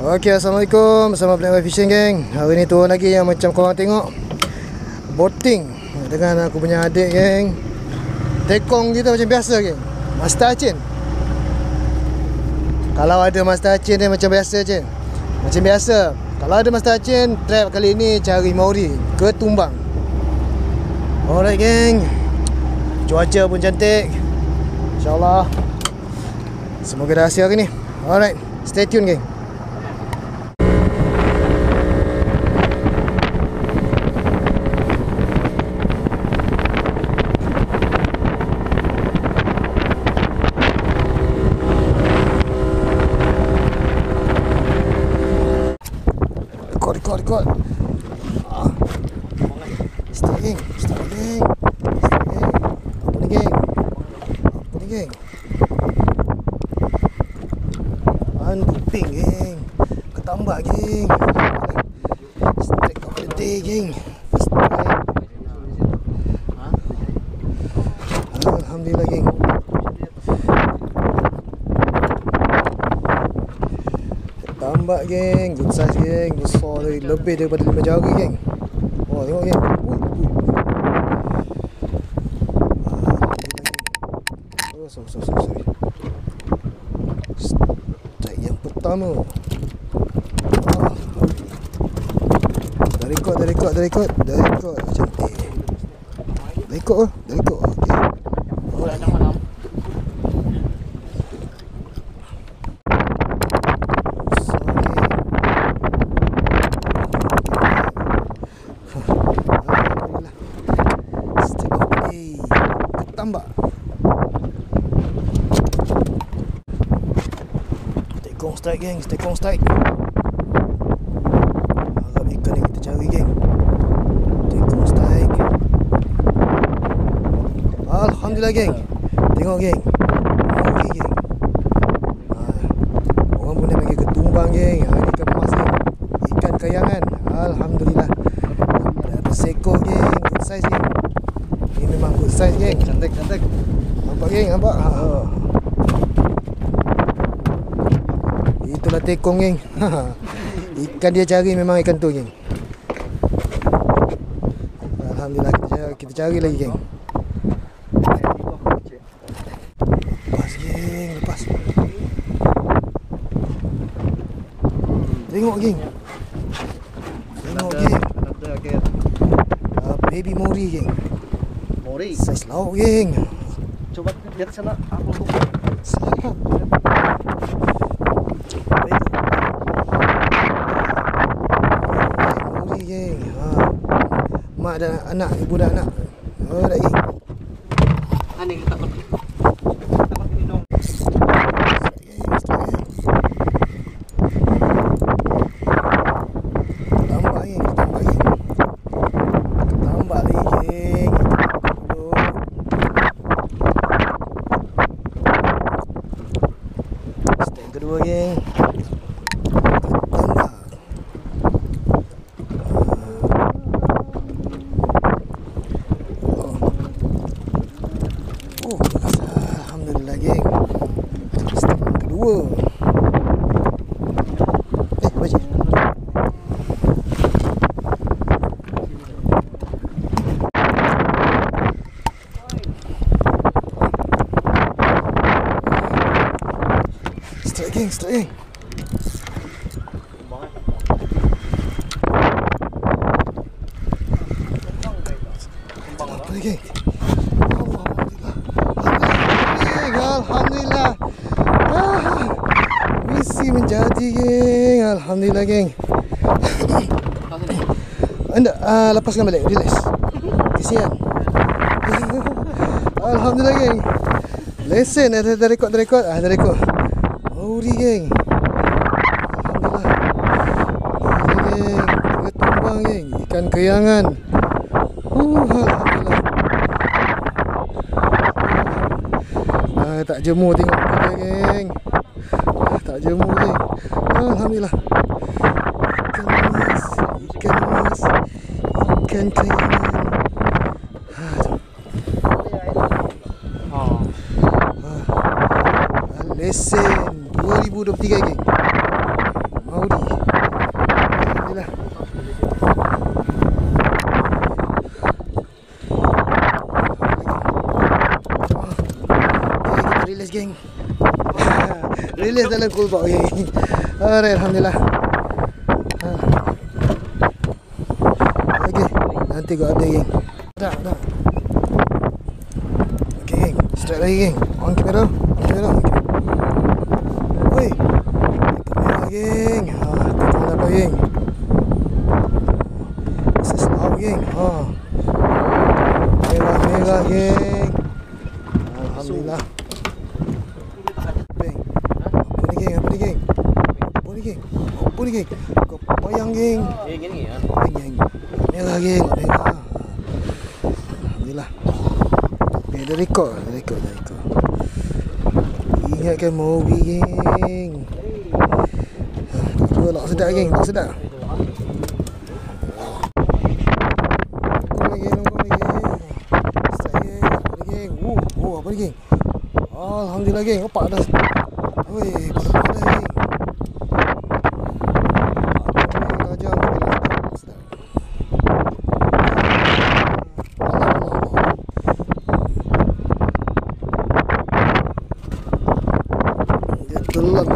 Okey, Assalamualaikum. Black White Fishing Gang. Hari ni turun lagi yang macam korang tengok. Boating Dengan aku punya adik gang Tekong kita macam biasa gang Master Achin Kalau ada Master Achin dia macam biasa je. Macam biasa. Kalau ada Master Achin Trap kali ni cari Maori Ke Tumbang. Alright gang Cuaca pun cantik. InsyaAllah. Semoga dah hasil hari ni. Alright Stay tune gang Record, record, record. Ah. Stay geng, stay geng. Stay. Apa ni geng? Ni geng? Strike of the day geng. Strike. Alhamdulillah geng. Tambak geng, good size geng, besar lebih daripada 5 jari geng. Oh tengok geng. Ui, Oh, sorry, sorry, sorry. Strike yang pertama. Ah. Dah record, dah record, dah record, dah. Cantik. Dah record ke? Dah record. Okey. Alhamdulillah. Step of the day. Tambah. Stay kong strike geng, stay kong strike. Harap ikan yang kita cari geng. Stay kong strike. Alhamdulillah geng. Tengok geng. Emas geng. Ikan kayangan. Alhamdulillah. Ada seko geng. Good size geng. Ini memang good size geng. Cantik, cantik. Nampak geng, nampak? Ha. Itulah tekong geng. ikan dia cari memang ikan tu geng. Alhamdulillah kita cari, kita cari lagi geng. Lepas geng, lepas. Tengok geng. Tengok geng. Uh, baby Mori geng. Mori. Saiz lauk geng. Coba lihat sana. Aku lupa. Mori geng. Ha. Mak dan anak, ibu dan anak. Oh, dah geng. Ani kita takut. Takut ini dong. Tambah geng, tambah geng. Tambah lagi geng. Dulu. Step kedua geng. Tambah. Oh, Alhamdulillah geng. Step kedua. Eh, baca. Geng. Apa lagi geng? Alhamdulillah. Ah, geng. Anda uh, lepaskan balik, relax. Kesian. Alhamdulillah geng. Lesen dah, dah rekod, dah rekod. Mauri geng. Alhamdulillah. Mauri geng. Dia tumbang geng. Ikan keyangan. Uh, Alhamdulillah. Ah, tak jemu tengok dia geng. Ah, tak jemu geng. Alhamdulillah. Ikan emas. Ikan emas. Ikan kayangan. 23 lagi. Maudi Inilah. Okay, Kita release geng. Ah, release dalam cool box. Alright Alhamdulillah. Ah. Okay Nanti kau update geng. Dah dah. Okay geng. Strike lagi geng. On camera On camera. This is now geng. Ha. Merah, merah geng. Alhamdulillah. Geng. Apa ni geng? Apa ni geng? Apa ni geng? Apa ni geng? Kau payang gini ya. Merah merah. Alhamdulillah. Eh, dah rekod, dah rekod, dah rekod. Ingatkan movie geng. Ha, Lok sedap geng, lok sedap. Lagi, lagi. Apa geng? Alhamdulillah geng, opak dah. Oi, pada-pada geng. Apa ni tajam, sedap, sedap. Allah, Allah, Allah. Dia telan.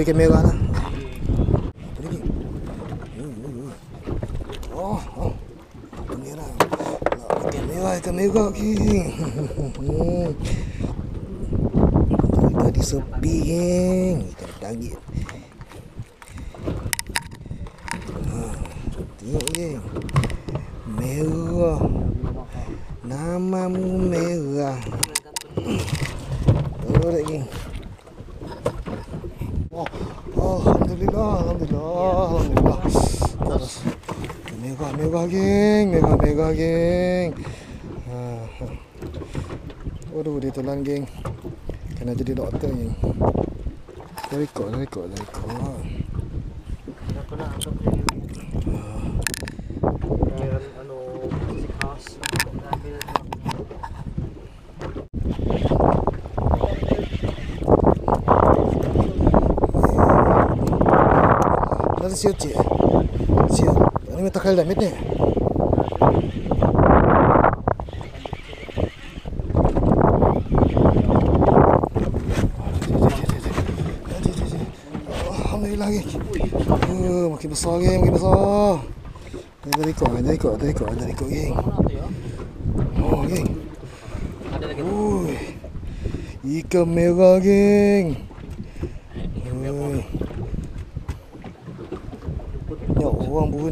Kira ikan merah lah. Apa ni? Geng? Hmm, hmm, hmm. Oh, oh. Ikan merah. Alah, Ikan merah, ikan merah geng. Hmm. Tadi sepi geng. Ikan daging. Ha, tengok geng. Merah. Namamu merah. Oh, geng. Oh, Alhamdulillah, Alhamdulillah, Alhamdulillah. Terus. Mega, mega geng, mega, mega geng. Waduh, dia telan geng. Kena jadi doktor geng. Dah rekod, dah rekod, dah rekod. Ada siut cik. Siut. Ini minta kali damit ni. Alhamdulillah lagi. Oh, makin besar lagi, makin besar. Ada rekod, ada rekod, ada rekod, ada rekod geng. Oh, geng. Ada lagi. Ui. Ikan merah geng. Ui. Ya orang baru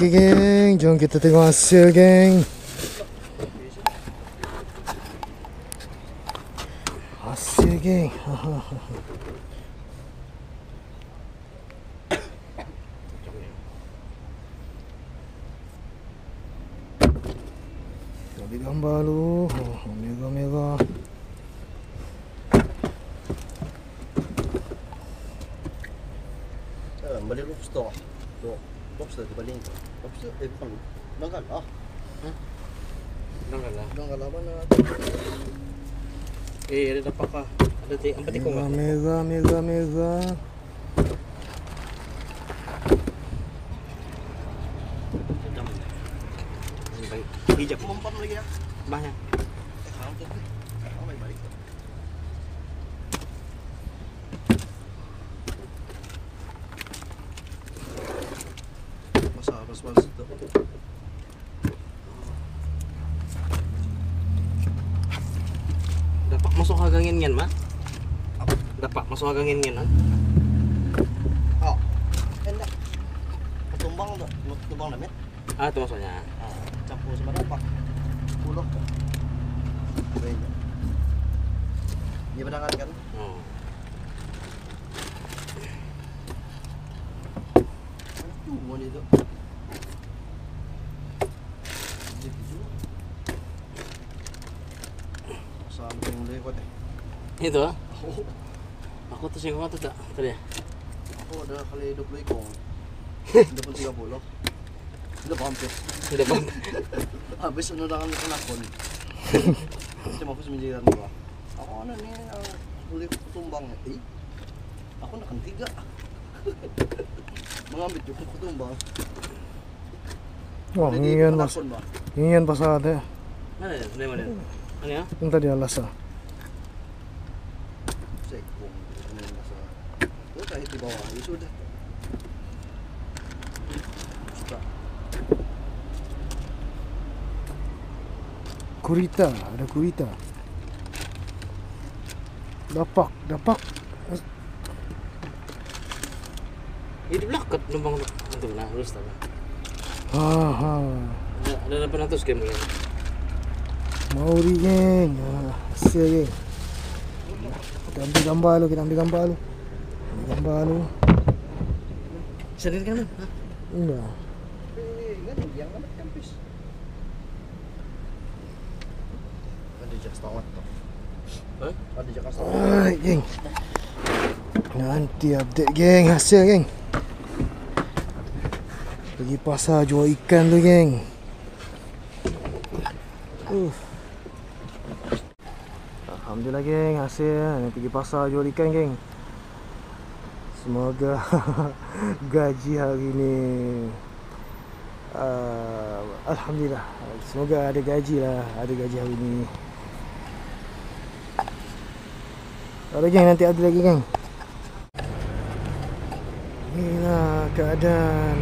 bisa, bisa. Main ni. Alhamdulillah. Okey geng, nanti ada geng. Okey geng, jom kita tengok hasil geng. Hasil geng. Ambil gambar lu. Oh, merah-merah. Eh, balik lobster. Dok, lobster tu balik. Lobster eh bukan. Dangkal ah. Nanggal lah. Dangkal apa nak? Eh, ada dapat ka. Ada ti, ang pati ko Merah, nga. merah, merah, merah. Hijab. Mampan lagi ya. Banyak. Kau tu. Oh, baik balik. Males itu. Dapat masuk hagangin ngen mah. Apa? Dapat masuk hagangin ngen mah. Oh, enak. Ketumbang tuh, ketumbang namanya. Ah itu maksudnya. Ah, campur sama dapak. Puluh. Ini badangan kan? Oh. Aduh, mau itu. Gitu. Sama yang lewat eh. Itu ah. Oh, Aku tuh singkong tuh tak tadi. ya? aku udah kali 20 ekor. Udah pun 30. Udah hampir. Sudah bang. Habis ano lang ang kanakon. Cuma ako sumijiran ko. Ako ano ni ang huli ko tumbang eh. Ako nakantiga. Mangamit yung kutumbang. Wah, ingin mas, kanakon ba? ingin pasal ada. Mana ya? Mana mana? Mana ya? Yang tadi alas ah. Di bawah, isod. Basta. Kurita, ada kurita. Dapak, dapak. Ini belakang numpang tu. Itu nah, lurus tak. Ha ha. Ada ada lapan ratus game lagi. Mauri geng. Ha, hasil geng. Kita ambil gambar lu, kita ambil gambar lu. Gambar lu. Sendiri kan? Ha? Enggak. Ada? Ada. Alright geng. Nanti update geng, hasil geng. Pergi pasar jual ikan tu geng. Uh. Alhamdulillah geng, hasil. Pergi pasar jual ikan geng. Semoga gaji hari ni uh, Alhamdulillah. Semoga ada gaji lah Ada gaji hari ni. Ada geng nanti ada lagi geng. Inilah keadaan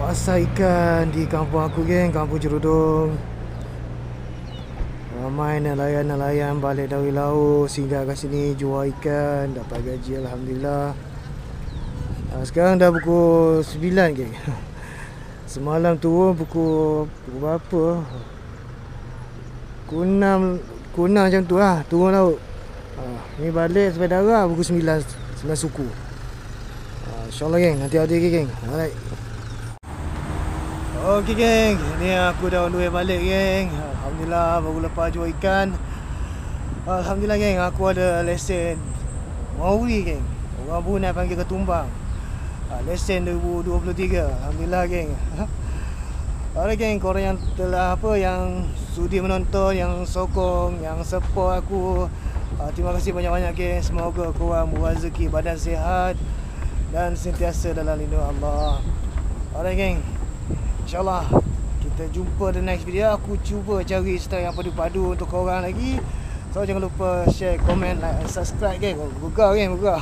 Pasar ikan di kampung aku geng. Kampung Jerudong Ramai nelayan-nelayan balik dari laut Singgah kat sini jual ikan Dapat gaji Alhamdulillah. Ah, Sekarang dah pukul 9 geng Semalam turun pukul Pukul berapa? Pukul 6 Pukul 6 macam tu lah Turun laut. Ha, Ni balik sampai darah pukul 9 9 suku. Ha, InsyaAllah geng. Nanti ada lagi geng. Alright. Okey geng. Ni aku dah on the way balik geng Alhamdulillah baru lepas jual ikan. Alhamdulillah geng Aku ada lesen. Mauri geng. Orang Brunei panggil ketumbang. Ha, Lesen 2023 Alhamdulillah geng. Alright geng Korang yang telah apa Yang sudi menonton Yang sokong Yang support aku. Ha, Terima kasih banyak-banyak geng. Semoga korang berrezeki badan sihat Dan sentiasa dalam lindungan Allah. Alright geng. InsyaAllah Kita jumpa the next video. Aku cuba cari style yang padu-padu Untuk korang lagi. So jangan lupa share, komen, like and subscribe geng. Buka geng, buka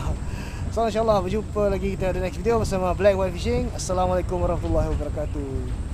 So insyaAllah berjumpa lagi kita the next video Bersama Black White Fishing. Assalamualaikum warahmatullahi wabarakatuh